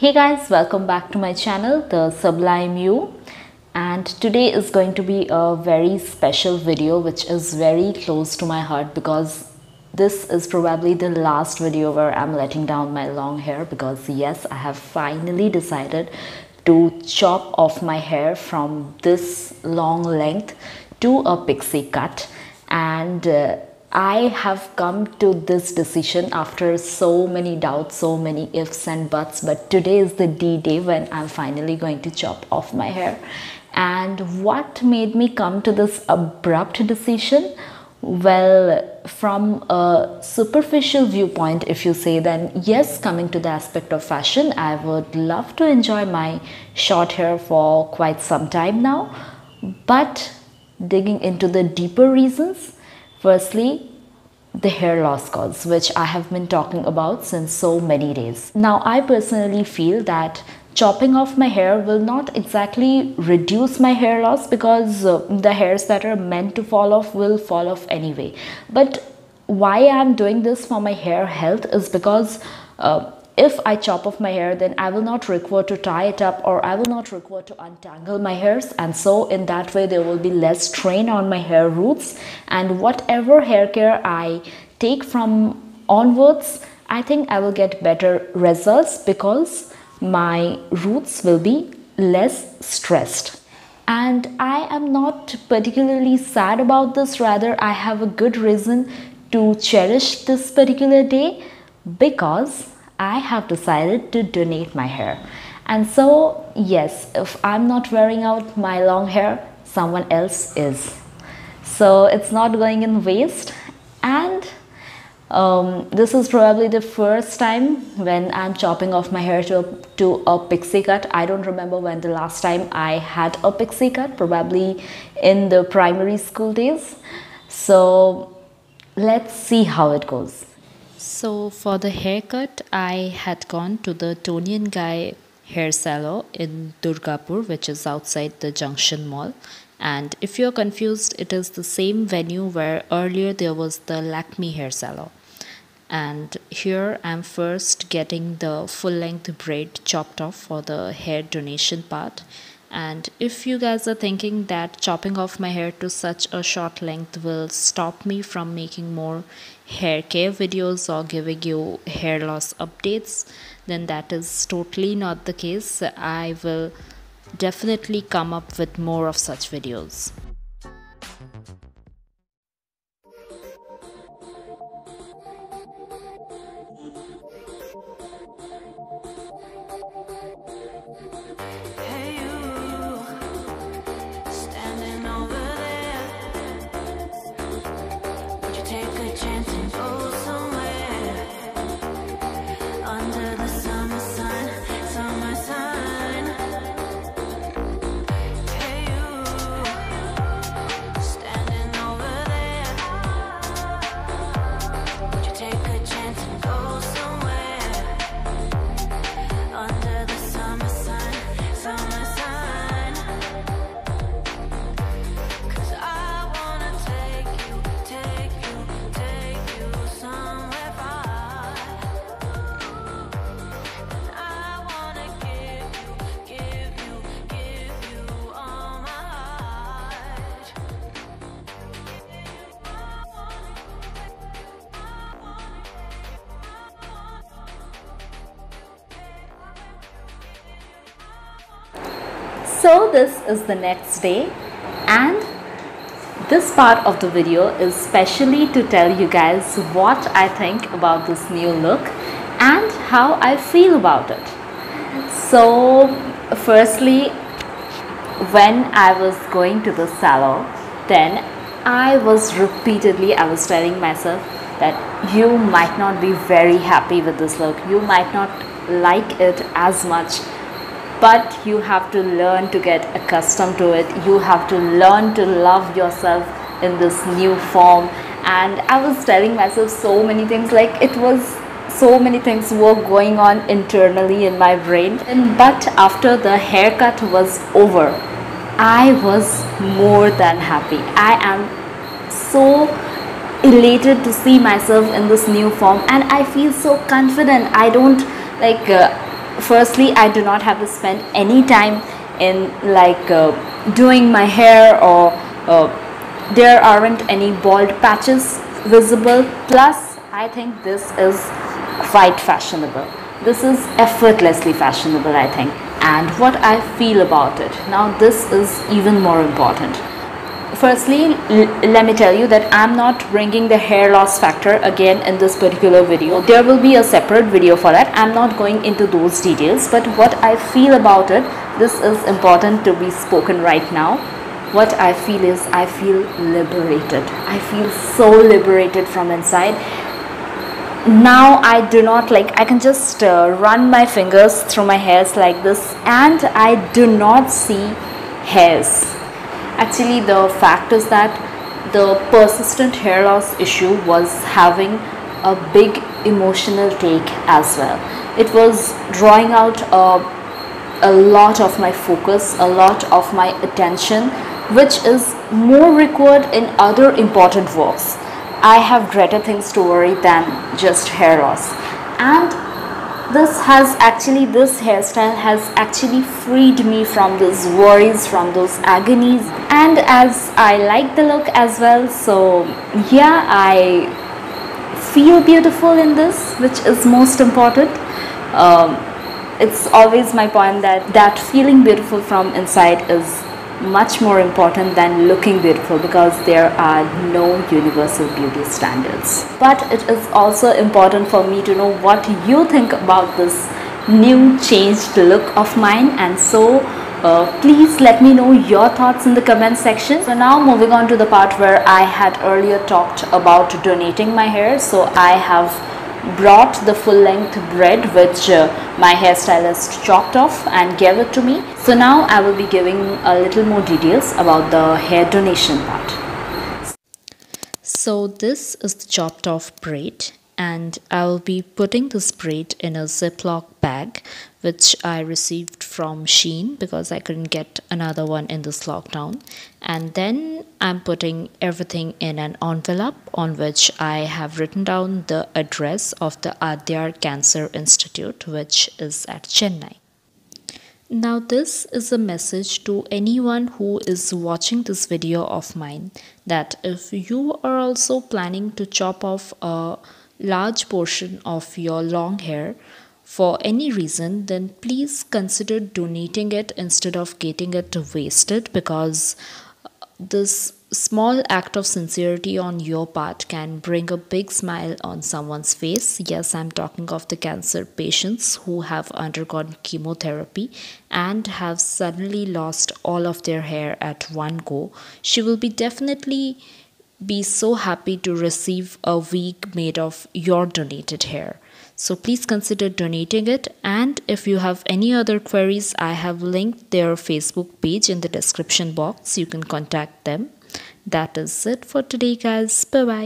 Hey guys, welcome back to my channel, The Sublime U. And today is going to be a very special video which is very close to my heart because this is probably the last video where I'm letting down my long hair because yes, I have finally decided to chop off my hair from this long length to a pixie cut and uh, I have come to this decision after so many doubts, so many ifs and buts, but today is the D day when I'm finally going to chop off my hair. And what made me come to this abrupt decision? Well, from a superficial viewpoint, if you say, then yes, coming to the aspect of fashion, I would love to enjoy my short hair for quite some time now. But digging into the deeper reasons, Firstly, the hair loss cause, which I have been talking about since so many days. Now, I personally feel that chopping off my hair will not exactly reduce my hair loss because uh, the hairs that are meant to fall off will fall off anyway. But why I'm doing this for my hair health is because uh, if I chop off my hair, then I will not require to tie it up or I will not require to untangle my hairs. And so in that way, there will be less strain on my hair roots and whatever hair care I take from onwards, I think I will get better results because my roots will be less stressed. And I am not particularly sad about this, rather, I have a good reason to cherish this particular day because I have decided to donate my hair. And so, yes, if I'm not wearing out my long hair, someone else is. So it's not going in waste. And um, this is probably the first time when I'm chopping off my hair to, to a pixie cut. I don't remember when the last time I had a pixie cut, probably in the primary school days. So let's see how it goes. So for the haircut, I had gone to the Toni and Guy hair salon in Durgapur, which is outside the Junction Mall. And if you're confused, it is the same venue where earlier there was the Lakme hair salon. And here I'm first getting the full length braid chopped off for the hair donation part and if you guys are thinking that chopping off my hair to such a short length will stop me from making more hair care videos or giving you hair loss updates then that is totally not the case. I will definitely come up with more of such videos So this is the next day and this part of the video is specially to tell you guys what I think about this new look and how I feel about it. So firstly when I was going to the salon then I was repeatedly I was telling myself that you might not be very happy with this look you might not like it as much but you have to learn to get accustomed to it. You have to learn to love yourself in this new form. And i was telling myself so many things like it was so many things were going on internally in my brain. And but after the haircut was over i was more than happy. I am so elated to see myself in this new form and i feel so confident. I don't like uh, firstly I do not have to spend any time in like uh, doing my hair or uh, there aren't any bald patches visible. Plus I think this is quite fashionable. This is effortlessly fashionable I think. And what I feel about it. Now this is even more important firstly let me tell you that I'm not bringing the hair loss factor again in this particular video. There will be a separate video for that. I'm not going into those details but what I feel about it this is important to be spoken right now. What I feel is I feel liberated. I feel so liberated from inside. Now I do not like I can just uh, run my fingers through my hairs like this and I do not see hairs actually the fact is that the persistent hair loss issue was having a big emotional take as well. It was drawing out a, a lot of my focus a lot of my attention which is more required in other important works. I have greater things to worry than just hair loss. And this has actually this hairstyle has actually freed me from those worries from those agonies. And as I like the look as well so yeah I feel beautiful in this which is most important. Um, it's always my point that that feeling beautiful from inside is much more important than looking beautiful because there are no universal beauty standards. But it is also important for me to know what you think about this new changed look of mine and so uh, please let me know your thoughts in the comment section. So now moving on to the part where I had earlier talked about donating my hair. So I have brought the full length braid which uh, my hairstylist chopped off and gave it to me. So now I will be giving a little more details about the hair donation part. So this is the chopped off braid and I will be putting this braid in a ziploc bag which I received from Shein because I couldn't get another one in this lockdown and then I'm putting everything in an envelope on which I have written down the address of the Adyar Cancer Institute which is at Chennai. Now this is a message to anyone who is watching this video of mine that if you are also planning to chop off a large portion of your long hair for any reason, then please consider donating it instead of getting it wasted because uh, this small act of sincerity on your part can bring a big smile on someone's face. Yes, I'm talking of the cancer patients who have undergone chemotherapy and have suddenly lost all of their hair at one go. She will be definitely be so happy to receive a wig made of your donated hair. So please consider donating it and if you have any other queries I have linked their Facebook page in the description box. You can contact them. That is it for today guys. Bye bye.